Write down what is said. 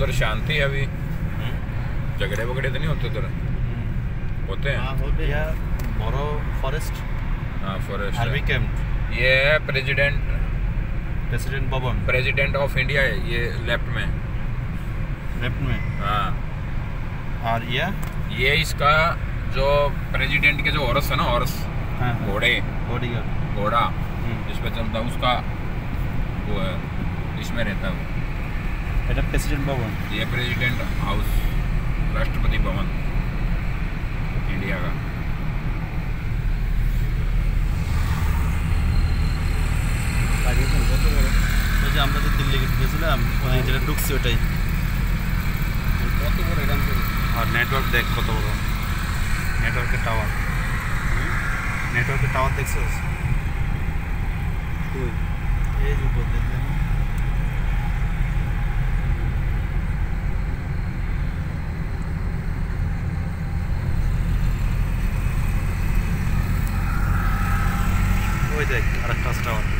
उधर शांति है अभी। झगड़े वगड़े तो नहीं होते उधर? होते हैं। हाँ होते बोरो फॉरेस्ट हाँ फॉरेस्ट आर्मी कैंप ये है प्रेसिडेंट प्रेसिडेंट भवन प्रेसिडेंट ऑफ़ इंडिया है ये लेफ़्ट में। लेफ़्ट में? हाँ। और यह ये इसका जो प्रेसिडेंट के जो हॉर्स है ना हॉर्स हाँ। घोड़े। घोड़ा। जिस पे चलता है उसका वो है। इसमें रहता है এটা প্রেসিডেন্ট ভবন ये president house Rashtrapati Bhavan India का পাকিস্তান কত বড় ওই যে আমরা যে দিল্লি গেট গেছিলাম ওই যেটা ঢুকছি ওটাই কত বড় এরকম করে আর নেটওয়ার্ক দেখ কত বড় নেটওয়ার্কের টাওয়ার নেটওয়ার্কের টাওয়ার দেখছো কই এই যে উপর দেখলেন ederek araç kasra var.